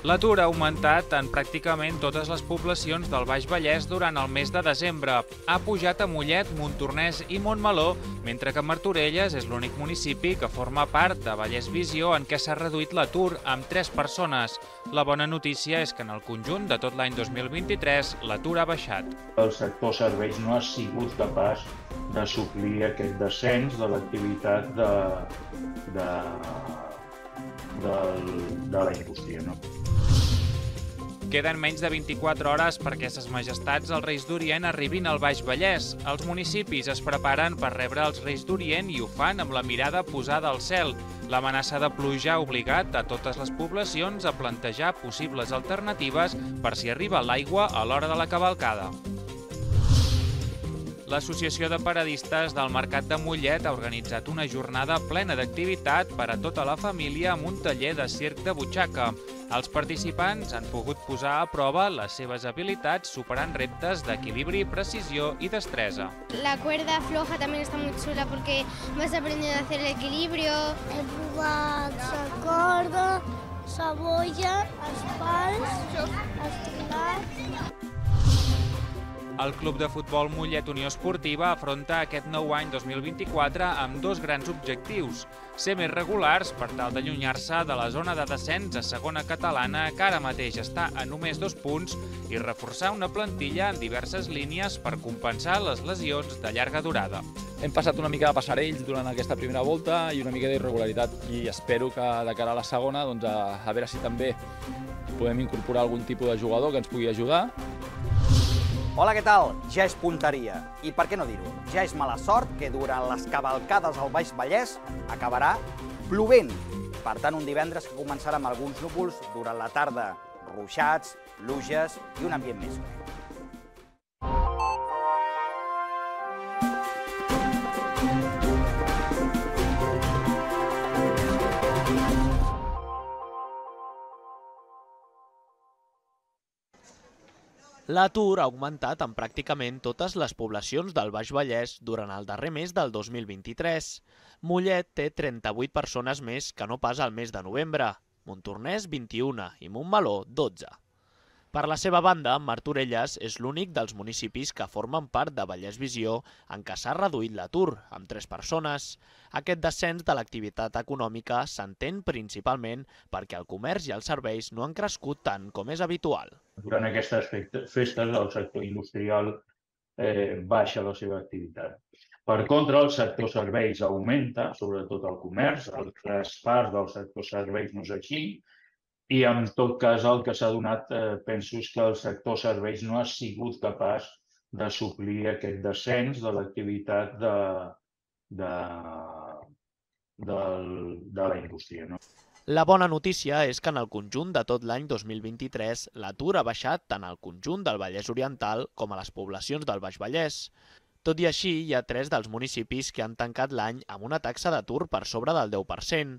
L'atur ha augmentat en pràcticament totes les poblacions del Baix Vallès durant el mes de desembre. Ha pujat a Mollet, Montornès i Montmeló, mentre que Martorelles és l'únic municipi que forma part de Vallès Visió en què s'ha reduït l'atur amb 3 persones. La bona notícia és que en el conjunt de tot l'any 2023 l'atur ha baixat. El sector serveis no ha sigut capaç de suplir aquest descens de l'activitat de, de, de, de la indústria. No? Queden menys de 24 hores perquè ses majestats els Reis d'Orient arribin al Baix Vallès. Els municipis es preparen per rebre els Reis d'Orient i ho fan amb la mirada posada al cel. L'amenaça de pluja ha obligat a totes les poblacions a plantejar possibles alternatives per si arriba l'aigua a l'hora de la cavalcada. L'Associació de Paradistes del Mercat de Mollet ha organitzat una jornada plena d'activitat per a tota la família amb un taller de circ de butxaca. Els participants han pogut posar a prova les seves habilitats superant reptes d'equilibri, precisió i destresa. La cuerda floja también está muy chula porque vas aprendiendo a hacer el equilibrio. He provat la corda, la boia, els pals, els teclats... El Club de Futbol Mollet Unió Esportiva afronta aquest nou any 2024 amb dos grans objectius. Ser més regulars per tal d'allunyar-se de la zona de descens a segona catalana que ara mateix està a només dos punts i reforçar una plantilla en diverses línies per compensar les lesions de llarga durada. Hem passat una mica de passarells durant aquesta primera volta i una mica d'irregularitat i espero que de cara a la segona doncs, a, a veure si també podem incorporar algun tipus de jugador que ens pugui ajudar Hola, què tal? Ja és punteria. I per què no dir-ho? Ja és mala sort que durant les cavalcades al Baix Vallès acabarà plovent. Per tant, un divendres que començarà amb alguns núvols durant la tarda, ruixats, pluges i un ambient més fred. L'atur ha augmentat en pràcticament totes les poblacions del Baix Vallès durant el darrer mes del 2023. Mollet té 38 persones més que no pas al mes de novembre, Montornès 21 i Montmeló 12. Per la seva banda, Martorelles és l'únic dels municipis que formen part de Vallès Visió en què s'ha reduït l'atur, amb tres persones. Aquest descens de l'activitat econòmica s'entén principalment perquè el comerç i els serveis no han crescut tant com és habitual. Durant aquestes festes, el sector industrial eh, baixa la seva activitat. Per contra, el sector serveis augmenta, sobretot el comerç, altres parts del sector serveis no és així, i en tot cas el que s'ha donat, eh, penso, és que el sector serveis no ha sigut capaç de suplir aquest descens de l'activitat de, de, de, de la indústria. No? La bona notícia és que en el conjunt de tot l'any 2023 l'atur ha baixat tant al conjunt del Vallès Oriental com a les poblacions del Baix Vallès. Tot i així, hi ha tres dels municipis que han tancat l'any amb una taxa d'atur per sobre del 10%.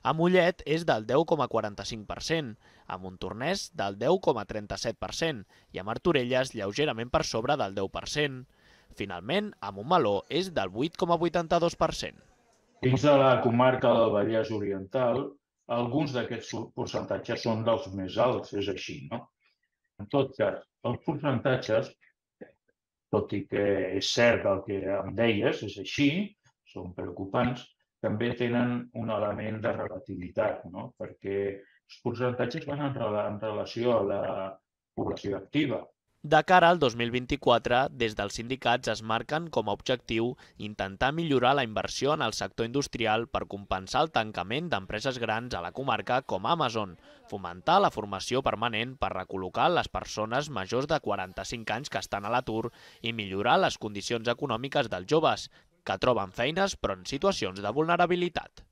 A Mollet és del 10,45%, a Montornès del 10,37% i a Martorelles lleugerament per sobre del 10%. Finalment, a Montmeló és del 8,82%. Dins de la comarca del Vallès Oriental, alguns d'aquests percentatges són dels més alts, és així, no? En tot cas, els percentatges, tot i que és cert el que em deies, és així, són preocupants, també tenen un element de relativitat, no? perquè els percentatges van en, en relació a la població activa. De cara al 2024, des dels sindicats es marquen com a objectiu intentar millorar la inversió en el sector industrial per compensar el tancament d'empreses grans a la comarca com Amazon, fomentar la formació permanent per recol·locar les persones majors de 45 anys que estan a l'atur i millorar les condicions econòmiques dels joves, que troben feines però en situacions de vulnerabilitat.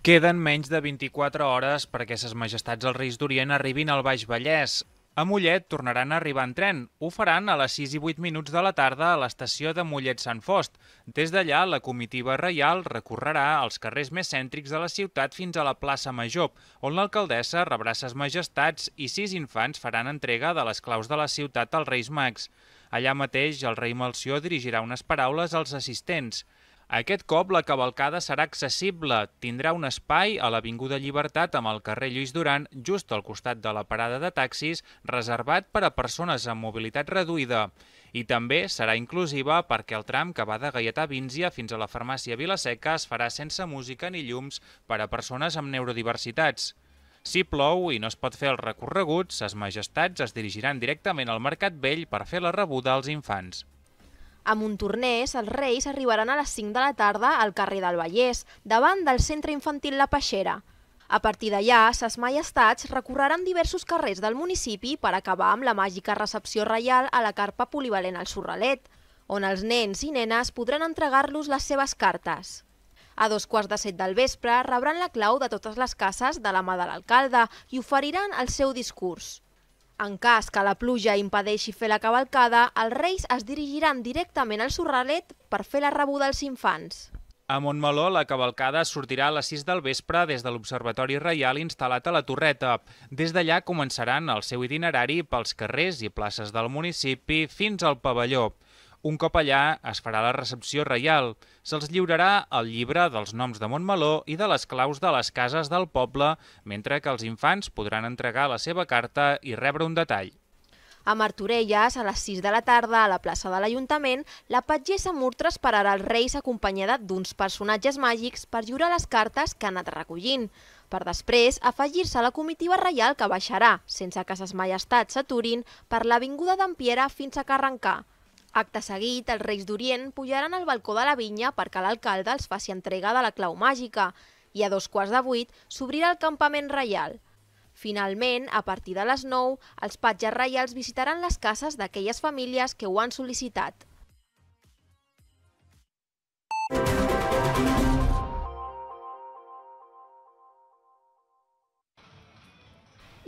Queden menys de 24 hores perquè ses majestats els Reis d'Orient arribin al Baix Vallès. A Mollet tornaran a arribar en tren. Ho faran a les 6 i 8 minuts de la tarda a l'estació de Mollet-Sant Fost. Des d'allà, la comitiva reial recorrerà els carrers més cèntrics de la ciutat fins a la plaça Major, on l'alcaldessa rebrà ses majestats i sis infants faran entrega de les claus de la ciutat als Reis Mags. Allà mateix, el rei Melcior dirigirà unes paraules als assistents. Aquest cop la cavalcada serà accessible. Tindrà un espai a l'Avinguda Llibertat amb el carrer Lluís Duran, just al costat de la parada de taxis, reservat per a persones amb mobilitat reduïda. I també serà inclusiva perquè el tram que va de Gaietà Vínzia fins a la farmàcia Vilaseca es farà sense música ni llums per a persones amb neurodiversitats. Si plou i no es pot fer el recorregut, ses majestats es dirigiran directament al Mercat Vell per fer la rebuda als infants. A Montornès, els Reis arribaran a les 5 de la tarda al carrer del Vallès, davant del centre infantil La Peixera. A partir d'allà, ses majestats recorreran diversos carrers del municipi per acabar amb la màgica recepció reial a la carpa polivalent al Sorralet, on els nens i nenes podran entregar-los les seves cartes. A dos quarts de set del vespre rebran la clau de totes les cases de la mà de l'alcalde i oferiran el seu discurs. En cas que la pluja impedeixi fer la cavalcada, els reis es dirigiran directament al Sorralet per fer la rebuda als infants. A Montmeló, la cavalcada sortirà a les 6 del vespre des de l'Observatori Reial instal·lat a la Torreta. Des d'allà començaran el seu itinerari pels carrers i places del municipi fins al pavelló. Un cop allà es farà la recepció reial. Se'ls lliurarà el llibre dels noms de Montmeló i de les claus de les cases del poble, mentre que els infants podran entregar la seva carta i rebre un detall. A Martorelles, a les 6 de la tarda, a la plaça de l'Ajuntament, la patgessa Murtra esperarà els Reis acompanyada d'uns personatges màgics per lliurar les cartes que ha anat recollint, per després afegir-se a la comitiva reial que baixarà, sense que ses majestats s'aturin, per l'Avinguda d'Ampiera fins a Carrencà. Acte seguit, els Reis d'Orient pujaran al balcó de la vinya perquè l'alcalde els faci entrega de la clau màgica i a dos quarts de vuit s'obrirà el campament reial. Finalment, a partir de les 9, els patges reials visitaran les cases d'aquelles famílies que ho han sol·licitat.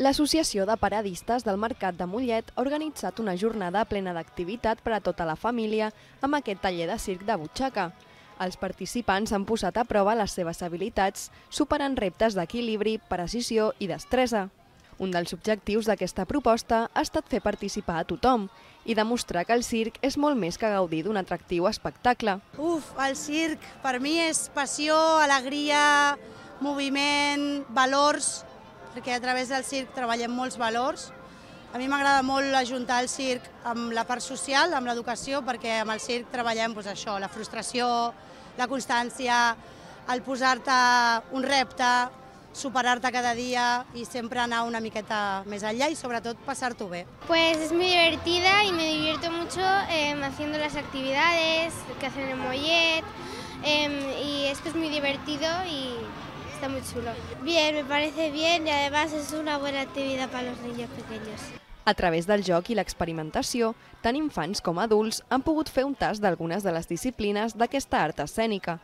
L'Associació de Paradistes del Mercat de Mollet ha organitzat una jornada plena d'activitat per a tota la família amb aquest taller de circ de butxaca. Els participants han posat a prova les seves habilitats, superant reptes d'equilibri, precisió i destresa. Un dels objectius d'aquesta proposta ha estat fer participar a tothom i demostrar que el circ és molt més que gaudir d'un atractiu espectacle. Uf, el circ per mi és passió, alegria, moviment, valors, perquè a través del circ treballem molts valors. A mi m'agrada molt ajuntar el circ amb la part social, amb l'educació, perquè amb el circ treballem doncs, això, la frustració, la constància, el posar-te un repte, superar-te cada dia y sempre anar una miqueta més enllà i sobretot passar-t'ho bé. Pues es muy divertida y me divierto mucho eh, haciendo las actividades que hacen en Mollet eh, y esto es muy divertido y está muy chulo. Bien, me parece bien y además es una buena actividad para los niños pequeños. A través del joc i l'experimentació, tant infants com adults han pogut fer un tast d'algunes de les disciplines d'aquesta art escènica.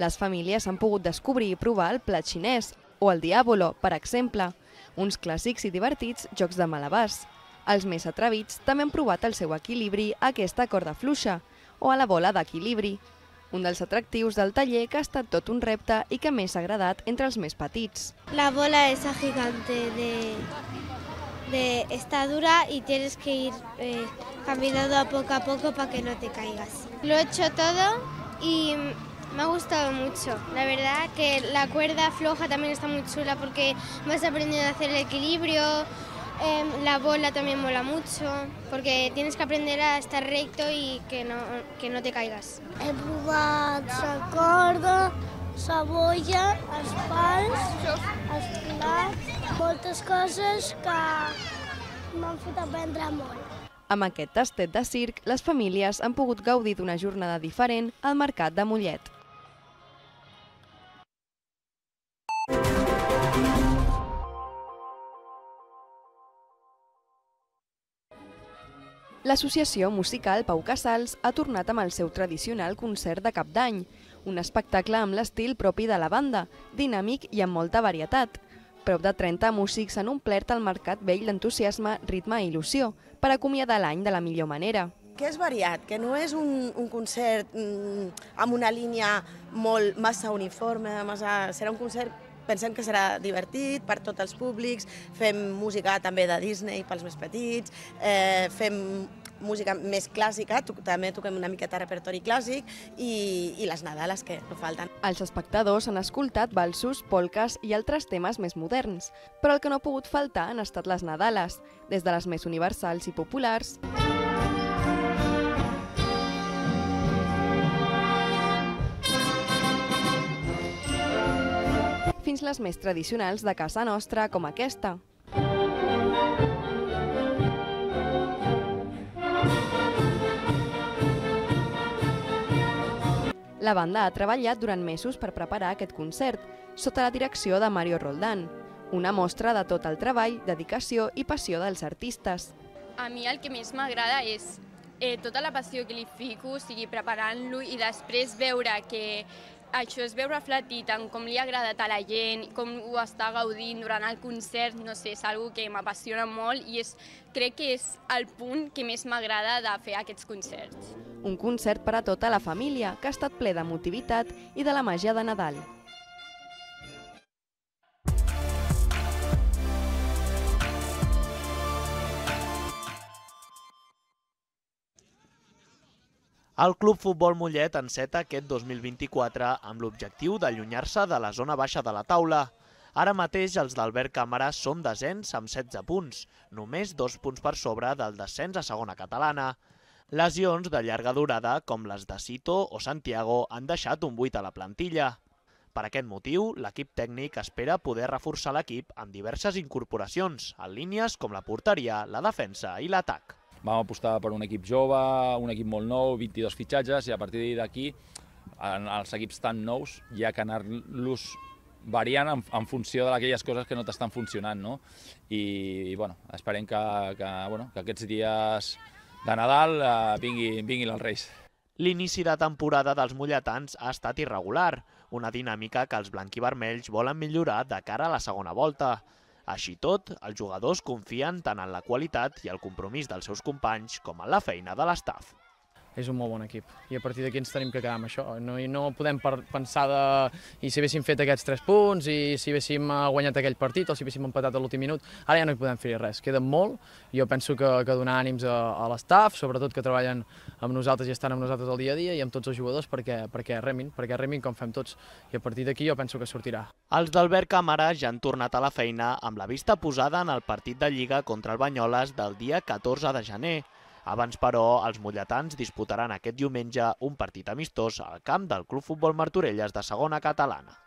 Les famílies han pogut descobrir i provar el plat xinès o el diàbolo, per exemple, uns clàssics i divertits jocs de malabars. Els més atrevits també han provat el seu equilibri a aquesta corda fluixa o a la bola d'equilibri, un dels atractius del taller que ha estat tot un repte i que més ha agradat entre els més petits. La bola esa gigante de, de está dura y tienes que ir eh, caminando a poco a poco para que no te caigas. Lo he hecho todo y me ha gustado mucho. La verdad que la cuerda floja también está muy chula porque vas aprendiendo a hacer el equilibrio, eh, la bola también mola mucho porque tienes que aprender a estar recto y que no, que no te caigas. He provat la corda, la boia, els pals, els pilars, moltes coses que m'han fet aprendre molt. Amb aquest tastet de circ, les famílies han pogut gaudir d'una jornada diferent al Mercat de Mollet. L'associació musical Pau Casals ha tornat amb el seu tradicional concert de cap d'any, un espectacle amb l'estil propi de la banda, dinàmic i amb molta varietat. Prop de 30 músics han omplert el mercat vell d'entusiasme, ritme i il·lusió per acomiadar l'any de la millor manera. Que és variat, que no és un, un concert mm, amb una línia molt massa uniforme, massa... serà un concert pensem que serà divertit per tots els públics, fem música també de Disney pels més petits, eh, fem música més clàssica, també toquem una miqueta repertori clàssic i, i les Nadales que no falten. Els espectadors han escoltat balsos, polques i altres temes més moderns, però el que no ha pogut faltar han estat les Nadales, des de les més universals i populars fins les més tradicionals de casa nostra, com aquesta. La banda ha treballat durant mesos per preparar aquest concert, sota la direcció de Mario Roldán, una mostra de tot el treball, dedicació i passió dels artistes. A mi el que més m'agrada és eh, tota la passió que li fico, preparant-lo i després veure que això es veu reflectit en com li ha agradat a la gent, com ho està gaudint durant el concert, no sé, és una que m'apassiona molt i és, crec que és el punt que més m'agrada de fer aquests concerts. Un concert per a tota la família, que ha estat ple d'emotivitat i de la màgia de Nadal. El Club Futbol Mollet enceta aquest 2024 amb l'objectiu d'allunyar-se de la zona baixa de la taula. Ara mateix els d'Albert Càmera són descens amb 16 punts, només dos punts per sobre del descens a segona catalana. Lesions de llarga durada, com les de Cito o Santiago, han deixat un buit a la plantilla. Per aquest motiu, l'equip tècnic espera poder reforçar l'equip amb diverses incorporacions, en línies com la porteria, la defensa i l'atac. Vam apostar per un equip jove, un equip molt nou, 22 fitxatges, i a partir d'aquí, els equips tan nous, hi ha que anar-los variant en, en funció d'aquelles coses que no t'estan funcionant, no? I, i bueno, esperem que, que, bueno, que aquests dies de Nadal eh, vinguin, vinguin els Reis. L'inici de temporada dels mulletans ha estat irregular, una dinàmica que els blanquivermells volen millorar de cara a la segona volta. Així tot, els jugadors confien tant en la qualitat i el compromís dels seus companys com en la feina de l'estaf. És un molt bon equip i a partir d'aquí ens tenim que quedar amb això. No, i no podem pensar de... i si haguéssim fet aquests tres punts i si haguéssim eh, guanyat aquell partit o si haguéssim empatat a l'últim minut, ara ja no hi podem fer res. Queda molt. Jo penso que, que donar ànims a, a l'estaf, sobretot que treballen amb nosaltres i estan amb nosaltres el dia a dia i amb tots els jugadors perquè, perquè remin, perquè remin com fem tots. I a partir d'aquí jo penso que sortirà. Els d'Albert Càmera ja han tornat a la feina amb la vista posada en el partit de Lliga contra el Banyoles del dia 14 de gener. Abans, però, els mulletans disputaran aquest diumenge un partit amistós al camp del Club Futbol Martorelles de segona catalana.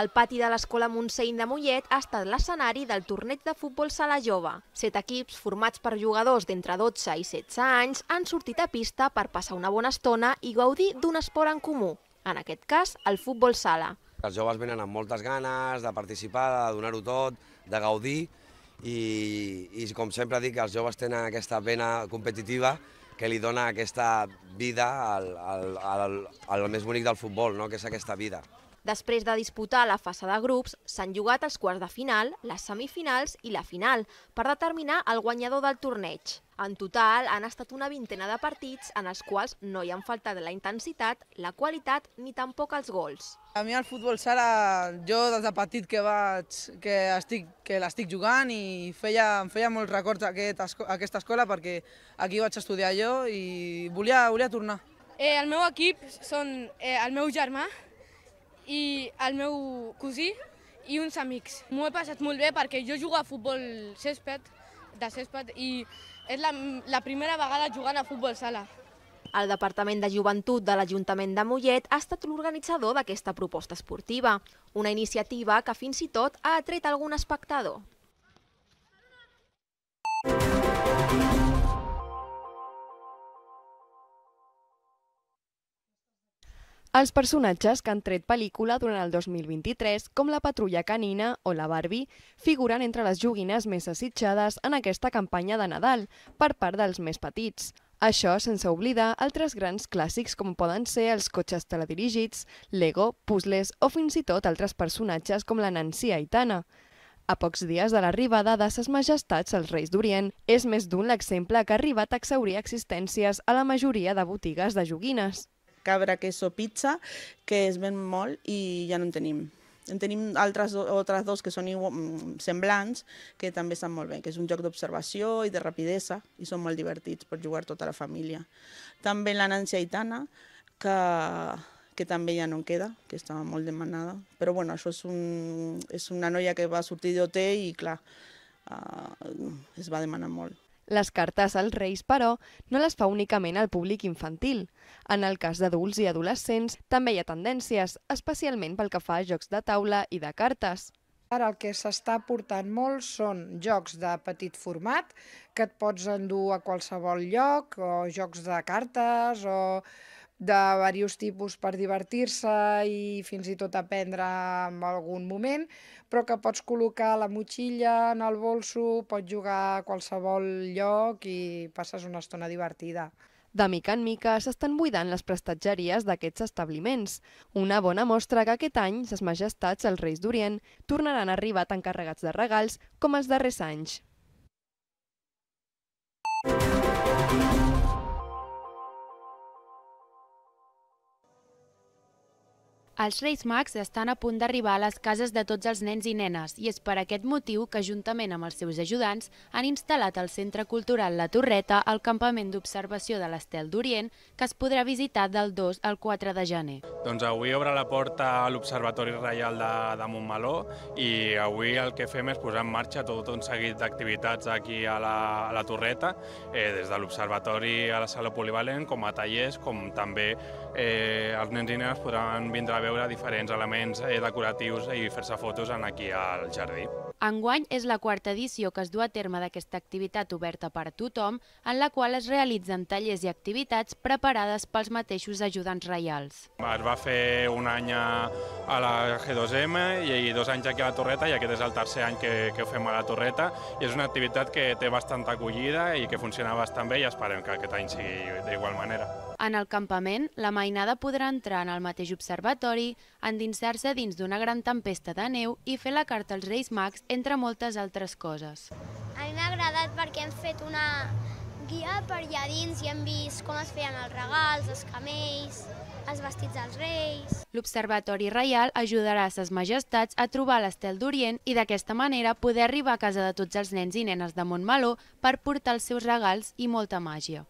El pati de l'Escola Montseny de Mollet ha estat l'escenari del torneig de futbol sala jove. Set equips formats per jugadors d'entre 12 i 16 anys han sortit a pista per passar una bona estona i gaudir d'un esport en comú, en aquest cas el futbol sala. Els joves venen amb moltes ganes de participar, de donar-ho tot, de gaudir i, i com sempre dic, els joves tenen aquesta vena competitiva que li dona aquesta vida al, al, al, al més bonic del futbol, no? que és aquesta vida. Després de disputar la fase de grups, s'han jugat els quarts de final, les semifinals i la final per determinar el guanyador del torneig. En total, han estat una vintena de partits en els quals no hi han faltat la intensitat, la qualitat ni tampoc els gols. A mi el futbol sala, jo des de petit que vaig, que estic, que l'estic jugant i feia, em feia molts records aquest, aquesta escola perquè aquí vaig estudiar jo i volia, volia tornar. Eh, el meu equip són eh, el meu germà, i el meu cosí i uns amics. M'ho he passat molt bé perquè jo jugo a futbol césped, de césped, i és la, la primera vegada jugant a futbol sala. El Departament de Joventut de l'Ajuntament de Mollet ha estat l'organitzador d'aquesta proposta esportiva, una iniciativa que fins i tot ha atret algun espectador. Els personatges que han tret pel·lícula durant el 2023, com la Patrulla Canina o la Barbie, figuren entre les joguines més assitjades en aquesta campanya de Nadal per part dels més petits. Això sense oblidar altres grans clàssics com poden ser els cotxes teledirigits, Lego, puzzles o fins i tot altres personatges com la Nancy Aitana. A pocs dies de l'arribada de ses majestats els Reis d'Orient, és més d'un l'exemple que ha arribat a exaurir existències a la majoria de botigues de joguines. Cabra queso pizza, que es ven molt i ja no en tenim. En tenim altres, altres dos que són mm, semblants, que també estan molt bé, que és un joc d'observació i de rapidesa, i són molt divertits per jugar tota la família. També la Nancy Aitana, que, que també ja no en queda, que estava molt demanada. Però bueno, això és, un, és una noia que va sortir d'OT i clar, uh, es va demanar molt. Les cartes als Reis, però, no les fa únicament el públic infantil. En el cas d'adults i adolescents també hi ha tendències, especialment pel que fa a jocs de taula i de cartes. Ara el que s'està portant molt són jocs de petit format que et pots endur a qualsevol lloc, o jocs de cartes, o de diversos tipus per divertir-se i fins i tot aprendre en algun moment, però que pots col·locar la motxilla en el bolso, pots jugar a qualsevol lloc i passes una estona divertida. De mica en mica s'estan buidant les prestatgeries d'aquests establiments. Una bona mostra que aquest any ses majestats, els Reis d'Orient, tornaran a arribar tan carregats de regals com els darrers anys. Els Reis Mags estan a punt d'arribar a les cases de tots els nens i nenes i és per aquest motiu que, juntament amb els seus ajudants, han instal·lat al Centre Cultural La Torreta el campament d'observació de l'Estel d'Orient que es podrà visitar del 2 al 4 de gener. Doncs avui obre la porta a l'Observatori Reial de, de Montmeló i avui el que fem és posar en marxa tot un seguit d'activitats aquí a la, a la Torreta, eh, des de l'Observatori a la Sala Polivalent, com a tallers, com també eh, els nens i nenes podran vindre a veure veure diferents elements eh, decoratius i fer-se fotos aquí al jardí. Enguany és la quarta edició que es du a terme d'aquesta activitat oberta per a tothom, en la qual es realitzen tallers i activitats preparades pels mateixos ajudants reials. Es va fer un any a la G2M i dos anys aquí a la Torreta i aquest és el tercer any que, que ho fem a la Torreta i és una activitat que té bastanta acollida i que funciona bastant bé i esperem que aquest any sigui d'igual manera. En el campament, la mainada podrà entrar en el mateix observatori, endinsar-se dins d'una gran tempesta de neu i fer la carta als Reis Mags, entre moltes altres coses. A mi m'ha agradat perquè hem fet una guia per allà dins i hem vist com es feien els regals, els camells, els vestits dels reis... L'Observatori Reial ajudarà a ses majestats a trobar l'estel d'Orient i d'aquesta manera poder arribar a casa de tots els nens i nenes de Montmeló per portar els seus regals i molta màgia.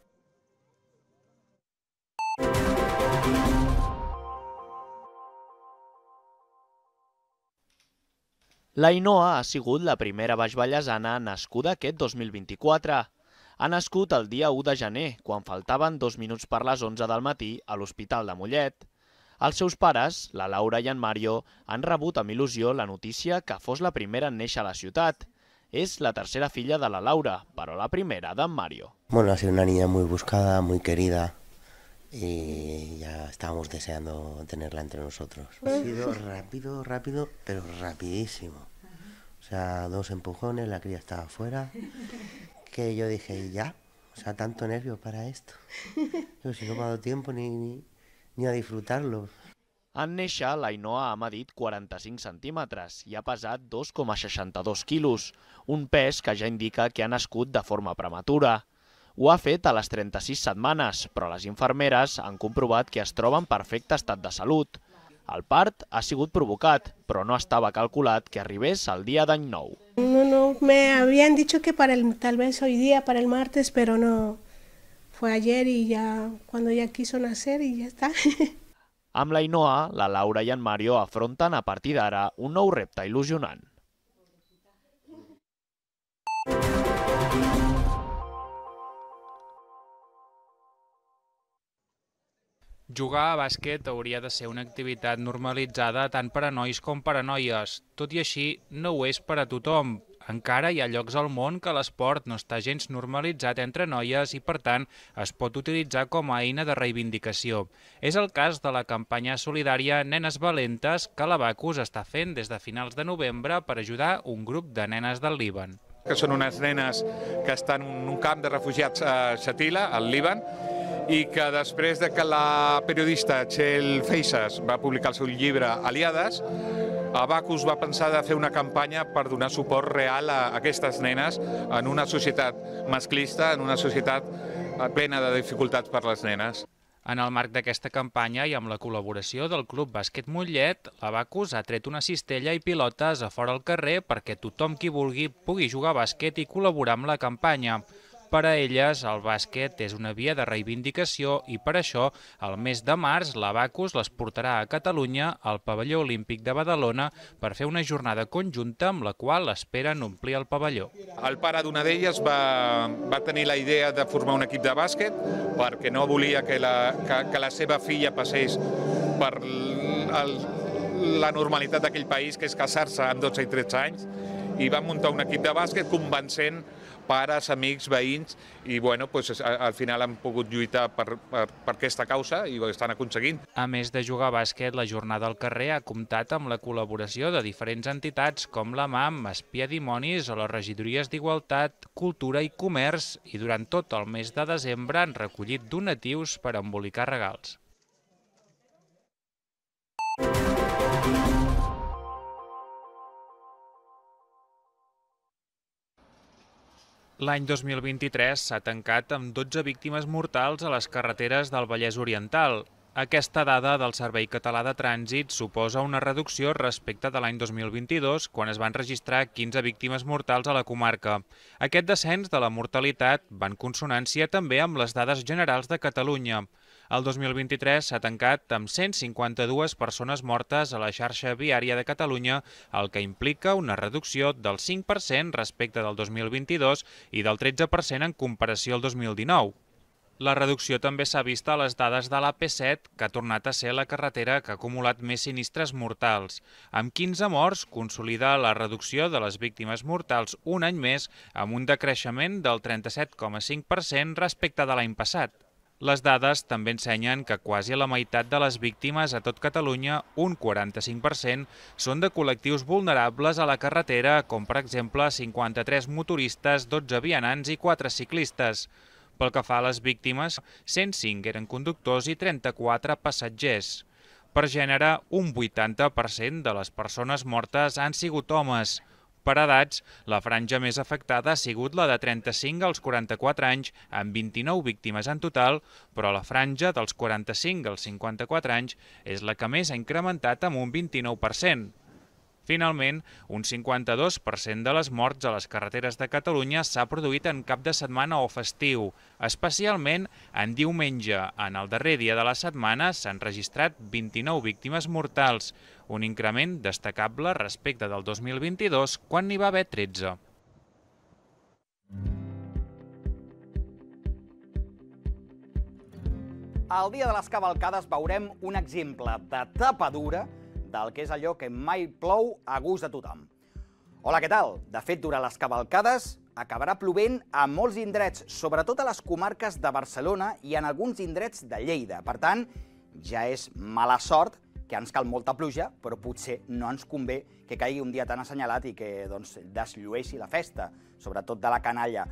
L'Ainoa ha sigut la primera baixvallesana nascuda aquest 2024. Ha nascut el dia 1 de gener, quan faltaven dos minuts per les 11 del matí a l'Hospital de Mollet. Els seus pares, la Laura i en Mario, han rebut amb il·lusió la notícia que fos la primera en néixer a la ciutat. És la tercera filla de la Laura, però la primera d'en Mario. Bueno, ha sido una niña muy buscada, muy querida y ya estábamos deseando tenerla entre nosotros. Ha sido rápido, rápido, pero rapidísimo. O sea, dos empujones, la cría estaba afuera, que yo dije, ya, o sea, tanto nervio para esto. Si no me ha dado tiempo ni, ni, ni a disfrutarlo. En néixer, l'Ainoa ha medit 45 centímetres i ha pesat 2,62 quilos, un pes que ja indica que ha nascut de forma prematura. Ho ha fet a les 36 setmanes, però les infermeres han comprovat que es troba en perfecte estat de salut. El part ha sigut provocat, però no estava calculat que arribés el dia d'any nou. No, no, me habían dicho que para el, tal vez hoy día, para el martes, pero no. Fue ayer y ya, cuando ya quiso nacer y ya está. Amb la Inoa, la Laura i en Mario afronten a partir d'ara un nou repte il·lusionant. Jugar a bàsquet hauria de ser una activitat normalitzada tant per a nois com per a noies. Tot i així, no ho és per a tothom. Encara hi ha llocs al món que l'esport no està gens normalitzat entre noies i, per tant, es pot utilitzar com a eina de reivindicació. És el cas de la campanya solidària Nenes Valentes que la Bacus està fent des de finals de novembre per ajudar un grup de nenes del Líban. Que són unes nenes que estan en un camp de refugiats a Shatila, al Líban, i que després de que la periodista Txell Feixas va publicar el seu llibre Aliades, Abacus va pensar de fer una campanya per donar suport real a aquestes nenes en una societat masclista, en una societat plena de dificultats per les nenes. En el marc d'aquesta campanya i amb la col·laboració del Club Bàsquet Mollet, l'Abacus ha tret una cistella i pilotes a fora al carrer perquè tothom qui vulgui pugui jugar a bàsquet i col·laborar amb la campanya. Per a elles, el bàsquet és una via de reivindicació i per això, el mes de març, l'Abacus les portarà a Catalunya al pavelló olímpic de Badalona per fer una jornada conjunta amb la qual esperen omplir el pavelló. El pare d'una d'elles va, va tenir la idea de formar un equip de bàsquet perquè no volia que la, que, que la seva filla passés per el, la normalitat d'aquell país, que és casar-se amb 12 i 13 anys, i va muntar un equip de bàsquet convencent pares, amics, veïns, i bueno, pues, al final han pogut lluitar per, per, per aquesta causa i ho estan aconseguint. A més de jugar a bàsquet, la jornada al carrer ha comptat amb la col·laboració de diferents entitats com la MAM, Espia Dimonis o les regidories d'Igualtat, Cultura i Comerç i durant tot el mes de desembre han recollit donatius per embolicar regals. L'any 2023 s'ha tancat amb 12 víctimes mortals a les carreteres del Vallès Oriental. Aquesta dada del Servei Català de Trànsit suposa una reducció respecte de l'any 2022, quan es van registrar 15 víctimes mortals a la comarca. Aquest descens de la mortalitat va en consonància també amb les dades generals de Catalunya. El 2023 s'ha tancat amb 152 persones mortes a la xarxa viària de Catalunya, el que implica una reducció del 5% respecte del 2022 i del 13% en comparació al 2019. La reducció també s'ha vist a les dades de l'AP7, que ha tornat a ser la carretera que ha acumulat més sinistres mortals. Amb 15 morts, consolida la reducció de les víctimes mortals un any més amb un decreixement del 37,5% respecte de l'any passat. Les dades també ensenyen que quasi la meitat de les víctimes a tot Catalunya, un 45%, són de col·lectius vulnerables a la carretera, com per exemple 53 motoristes, 12 vianants i 4 ciclistes. Pel que fa a les víctimes, 105 eren conductors i 34 passatgers. Per gènere, un 80% de les persones mortes han sigut homes, per edats, la franja més afectada ha sigut la de 35 als 44 anys, amb 29 víctimes en total, però la franja dels 45 als 54 anys és la que més ha incrementat amb un 29%. Finalment, un 52% de les morts a les carreteres de Catalunya s'ha produït en cap de setmana o festiu. Especialment en diumenge, en el darrer dia de la setmana, s'han registrat 29 víctimes mortals, un increment destacable respecte del 2022, quan n'hi va haver 13. Al dia de les cavalcades veurem un exemple de tapadura del que és allò que mai plou a gust de tothom. Hola, què tal? De fet, durant les cavalcades acabarà plovent a molts indrets, sobretot a les comarques de Barcelona i en alguns indrets de Lleida. Per tant, ja és mala sort que ens cal molta pluja, però potser no ens convé que caigui un dia tan assenyalat i que doncs, desllueixi la festa, sobretot de la canalla.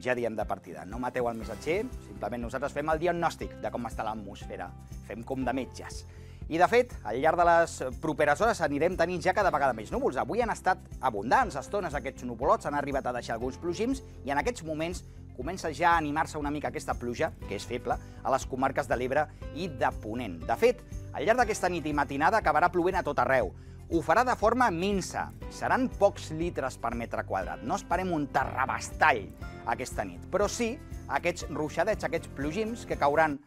Ja diem de partida, no mateu el missatger, simplement nosaltres fem el diagnòstic de com està l'atmosfera, fem com de metges. I, de fet, al llarg de les properes hores anirem tenint ja cada vegada més núvols. Avui han estat abundants estones aquests nuvolots, han arribat a deixar alguns plogims i en aquests moments comença ja a animar-se una mica aquesta pluja, que és feble, a les comarques de l'Ebre i de Ponent. De fet, al llarg d'aquesta nit i matinada acabarà plovent a tot arreu. Ho farà de forma minsa. Seran pocs litres per metre quadrat. No esperem un terrabastall aquesta nit, però sí aquests ruixadets, aquests plogims que cauran,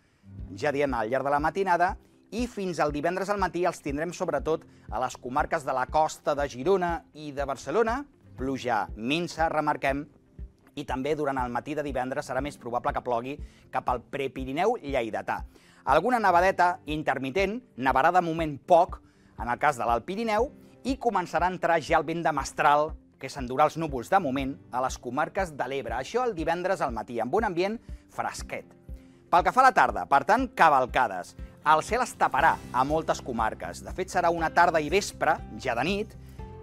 ja diem, al llarg de la matinada i fins al divendres al matí els tindrem sobretot a les comarques de la costa de Girona i de Barcelona, pluja minsa, remarquem, i també durant el matí de divendres serà més probable que plogui cap al Prepirineu lleidatà. Alguna nevadeta intermitent, nevarà de moment poc, en el cas de l'Alt Pirineu, i començarà a entrar ja el vent de mestral que s'endurà els núvols de moment a les comarques de l'Ebre. Això el divendres al matí, amb un ambient fresquet. Pel que fa a la tarda, per tant, cavalcades. El cel es taparà a moltes comarques. De fet, serà una tarda i vespre, ja de nit,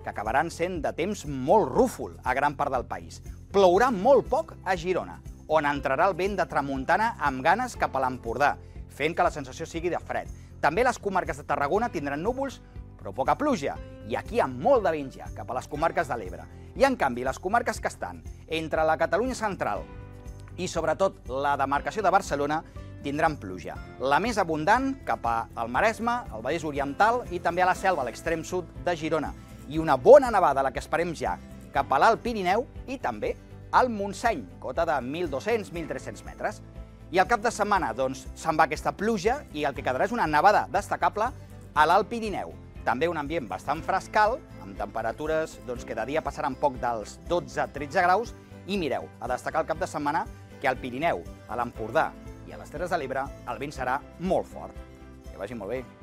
que acabaran sent de temps molt rúfol a gran part del país. Plourà molt poc a Girona, on entrarà el vent de tramuntana amb ganes cap a l'Empordà, fent que la sensació sigui de fred. També les comarques de Tarragona tindran núvols, però poca pluja, i aquí amb molt de vent ja, cap a les comarques de l'Ebre. I en canvi, les comarques que estan entre la Catalunya central i sobretot la demarcació de Barcelona tindran pluja. La més abundant cap al Maresme, al Vallès Oriental i també a la selva, a l'extrem sud de Girona. I una bona nevada, la que esperem ja, cap a l'Alt Pirineu i també al Montseny, cota de 1.200-1.300 metres. I al cap de setmana, doncs, se'n va aquesta pluja i el que quedarà és una nevada destacable a l'Alt Pirineu. També un ambient bastant frescal, amb temperatures doncs, que de dia passaran poc dels 12-13 graus, i mireu, a destacar el cap de setmana que al Pirineu, a l'Empordà i a les Terres de l'Ebre el vent serà molt fort. Que vagi molt bé.